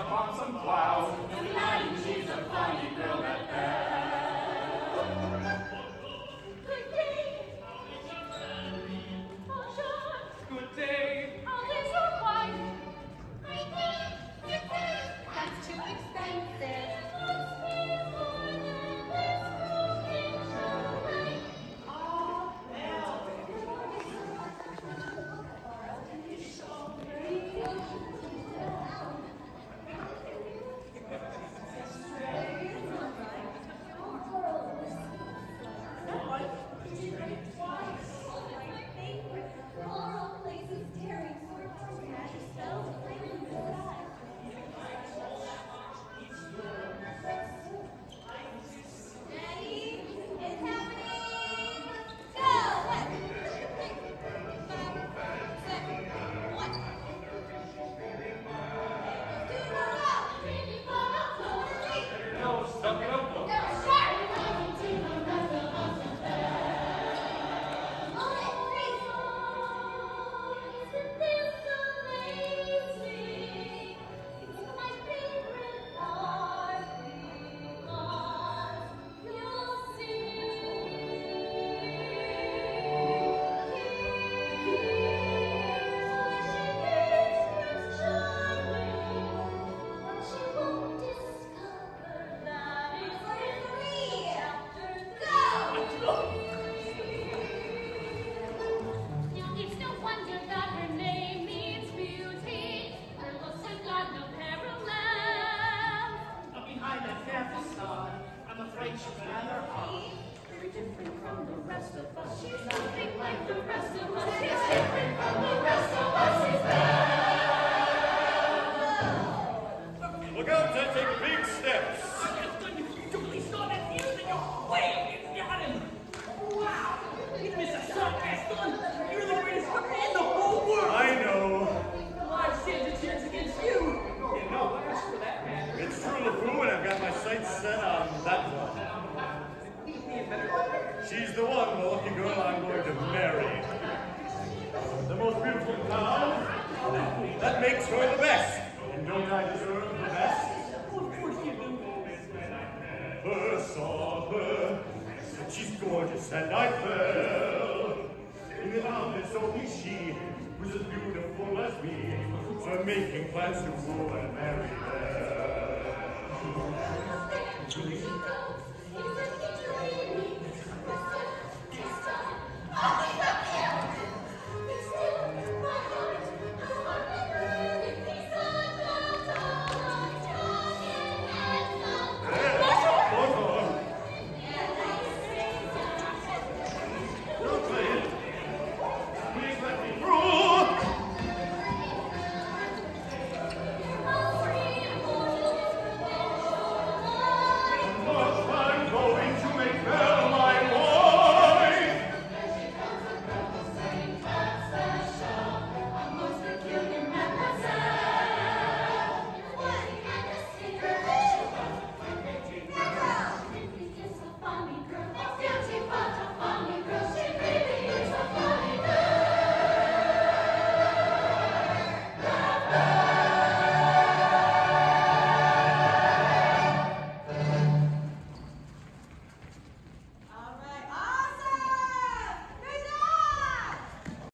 upon some clouds. The night she's a funny girl. so fun. That makes her the best. And don't I deserve the best? Of course you do. Her saw her, that she's gorgeous, and I fell. In the it's only she who's as beautiful as me. So I'm making plans to woo and marry her.